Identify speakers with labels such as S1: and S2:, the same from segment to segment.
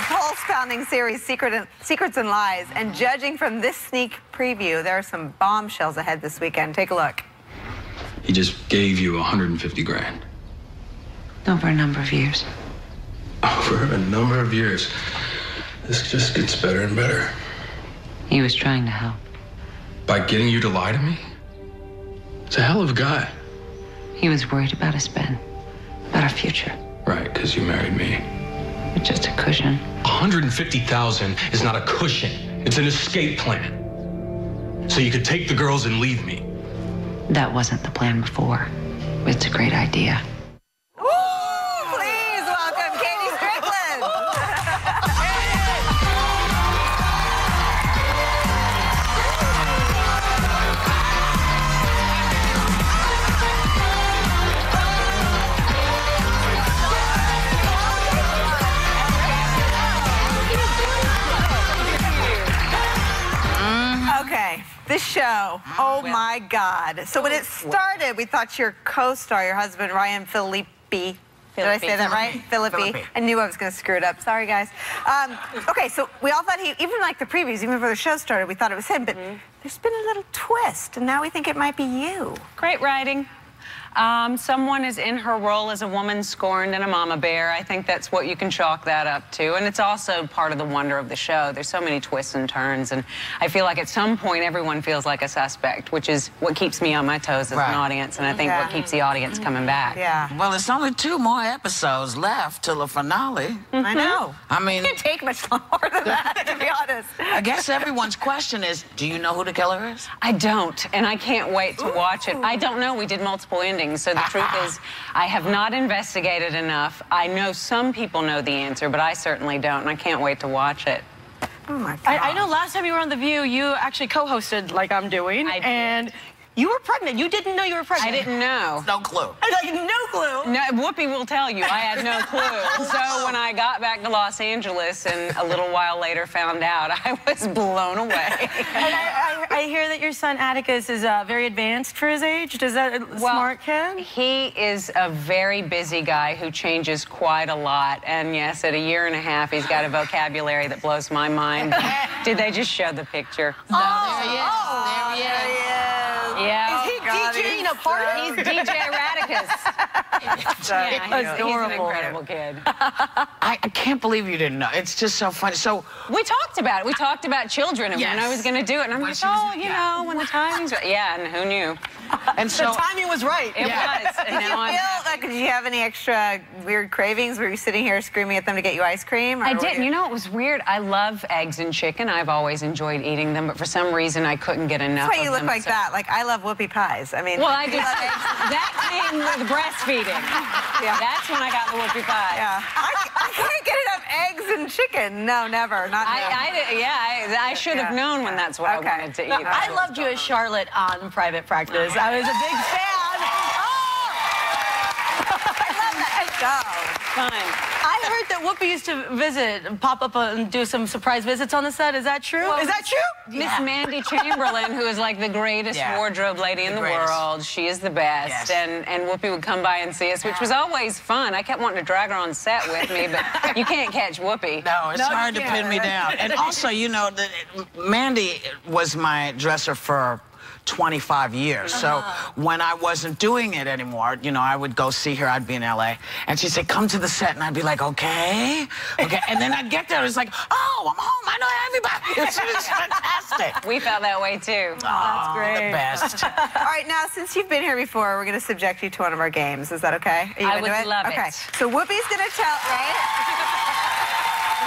S1: pulse-pounding series, Secret and, Secrets and Lies. And judging from this sneak preview, there are some bombshells ahead this weekend. Take a look.
S2: He just gave you 150 grand.
S3: Over a number of years.
S2: Over a number of years. This just gets better and better.
S3: He was trying to help.
S2: By getting you to lie to me? It's a hell of a guy.
S3: He was worried about us, Ben. About our future.
S2: Right, because you married me.
S3: But just a cushion.
S2: 150,000 is not a cushion. It's an escape plan. So you could take the girls and leave me.
S3: That wasn't the plan before. It's a great idea.
S1: Show. Oh my God. So when it started, we thought your co-star, your husband, Ryan Phillippe. Did I say that right?
S4: Phillippe.
S1: I knew I was going to screw it up. Sorry, guys. Um, okay, so we all thought he, even like the previews, even before the show started, we thought it was him. But there's been a little twist, and now we think it might be you.
S5: Great writing. Um, someone is in her role as a woman scorned and a mama bear. I think that's what you can chalk that up to. And it's also part of the wonder of the show. There's so many twists and turns. And I feel like at some point everyone feels like a suspect, which is what keeps me on my toes as
S4: Right.
S5: an audience. And I think
S1: Yeah.
S5: what keeps the audience coming back.
S1: Yeah,
S4: Well, it's only two more episodes left till the finale.
S1: I know.
S4: I mean,
S1: It can't take much longer than that, to be honest.
S4: I guess everyone's question is, do you know who the killer is?
S5: I don't, and I can't wait to watch it. I don't know. We did multiple endings, so the truth is, I have not investigated enough. I know some people know the answer, but I certainly don't, and I can't wait to watch it.
S1: Oh my God.
S6: I, I know last time you were on The View, you actually co-hosted like I'm doing,
S5: I did.
S6: and you were pregnant. You didn't know you were pregnant.
S5: I didn't know.
S4: No clue.
S6: I had no clue.
S5: No, Whoopi will tell you. I had no clue. So when I got back to Los Angeles and a little while later found out, I was blown away.
S6: And I, I, I hear that your son Atticus is uh, very advanced for his age. Does that a smart kid?
S5: He is a very busy guy who changes quite a lot. And yes, at a year and a half, he's got a vocabulary that blows my mind. Did they just show the picture?
S4: There he is. There he is.
S5: Yeah.
S6: Is he
S1: God,
S6: DJing a party?
S5: He's DJ Radicus. Yeah, he- he's an
S6: Adorable.
S5: incredible kid.
S4: I, I can't believe you didn't know. It's just so funny. So,
S5: We talked about it. We talked about children and when I was going to do it. And I'm
S4: When
S5: like,
S4: she was-
S5: oh, you
S4: yeah.
S5: know, when the timing's right. Yeah, and who knew?
S4: and
S6: The
S4: so,
S6: timing was right.
S5: It was. And
S1: Did you
S5: I'm
S1: feel like, did you have any extra weird cravings? Were you sitting here screaming at them to get you ice cream? or
S5: I didn't. You know, it was weird. I love eggs and chicken. I've always enjoyed eating them, but for some reason, I couldn't get enough.
S1: That's why you
S5: of
S1: look
S5: them,
S1: like
S5: so-
S1: that. Like, I love whoopie pies. I mean,
S5: Well, I just that came with breastfeeding.
S1: Yeah.
S5: That's when I got the whoopie pie.
S1: yeah. I, I can't get enough eggs and chicken. No, never. Not
S5: I. I yeah, I, I should have
S1: Yeah.
S5: known when that's what
S1: Okay.
S5: I wanted to eat.
S6: I loved you as Charlotte on Private Practice. I was a big fan. Oh!
S1: Go.
S5: Fun.
S6: I heard that Whoopi used to visit, pop up and do some surprise visits on the set. Is that true?
S5: Well,
S6: is that true?
S5: Miss Mandy Chamberlain, who is like the greatest
S4: Yeah.
S5: wardrobe lady in
S4: The
S5: the,
S4: greatest.
S5: world. She is the best.
S4: Yes.
S5: And and Whoopi would come by and see us, which was always fun. I kept wanting to drag her on set with me, but you can't catch Whoopi.
S4: no, it's
S6: No,
S4: hard to pin me down. And also, you know, the, Mandy was my dresser for 25 years. So uh-huh. when I wasn't doing it anymore, you know, I would go see her. I'd be in LA, and she'd say, "Come to the set," and I'd be like, "Okay, okay." And then I'd get there, and it's like, "Oh, I'm home. I know everybody." It's, it's fantastic.
S5: We felt that way too.
S4: Oh, That's
S6: great.
S4: The best.
S1: All right, now, since you've been here before, we're going to subject you to one of our games. Is that okay? Are you
S5: I
S1: into
S5: would
S1: it?
S5: love
S1: okay.
S5: it.
S1: So Whoopi's going to tell, right?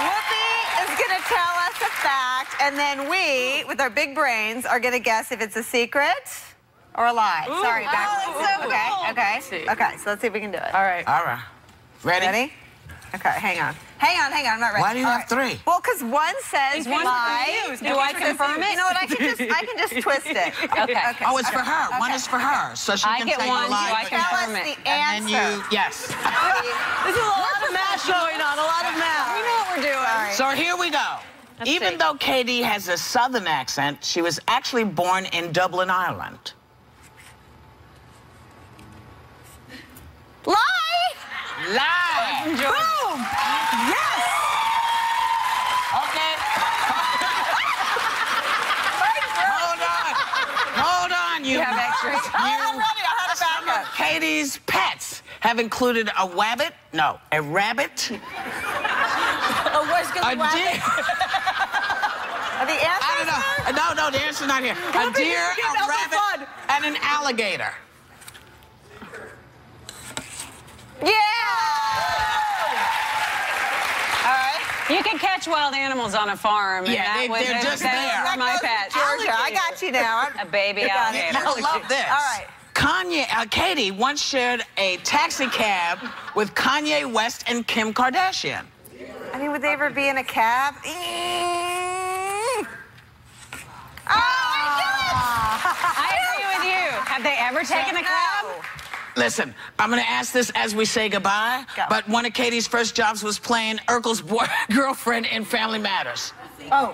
S1: Whoopi is going to tell us a fact, and then we, with our big brains, are going to guess if it's a secret or a lie. Sorry, backwards.
S6: oh,
S1: okay,
S6: cool.
S1: okay,
S6: Let's
S1: okay. So let's see if we can do it.
S6: All right.
S4: All right. Ready?
S1: Ready? Okay, hang on. Hang on, hang on. I'm not ready.
S4: Why do you
S1: All
S4: have three?
S1: Well, because one says
S5: One
S1: lie.
S5: confused. Do I confirm it?
S1: You know what? I can just, I can just twist it.
S5: Okay.
S4: Oh, it's for her. One is for her, so she
S5: I
S4: can
S5: get
S4: say
S5: one,
S4: the
S5: do
S4: lie.
S5: I
S4: but-
S1: Tell
S5: confirm
S1: us
S5: it.
S1: the
S4: and then you, yes.
S6: This is a lot of math going on. A lot of math
S5: we're doing.
S4: So here we go.
S5: Let's
S4: Even
S5: see.
S4: though KaDee has a southern accent, she was actually born in Dublin, Ireland.
S1: Lie!
S4: Lie!
S1: Boom! Yes! Okay. Hold on. Hold on, you. You have extras. I'm ready. I had a backup.
S4: KaDee's pets have included a rabbit, no, a rabbit,
S6: Oh, what's
S4: a
S6: going to
S4: deer.
S1: Are the answers
S4: I don't
S1: there?
S4: know. No, no, the answer's not here. A deer,
S6: you can
S4: a
S6: have
S4: rabbit,
S6: fun.
S4: and an alligator.
S1: Yeah. All right.
S5: You can catch wild animals on a farm. and
S4: Yeah,
S5: that
S4: they-
S5: was-
S4: they're just
S5: that
S4: there.
S1: That
S5: my pet.
S1: Georgia, I got you now.
S5: A baby
S1: You got it.
S5: alligator.
S4: I love this.
S1: All right.
S4: Kanye, uh, KaDee once shared a taxi cab with Kanye West and Kim Kardashian.
S1: I mean, would they ever be in a cab? Oh,
S5: I agree with you. Ah. Have they ever taken a cab?
S4: Listen, I'm gonna ask this as we say goodbye.
S1: Go.
S4: But one of KaDee's first jobs was playing Urkel's boy, girlfriend in Family Matters.
S6: Oh.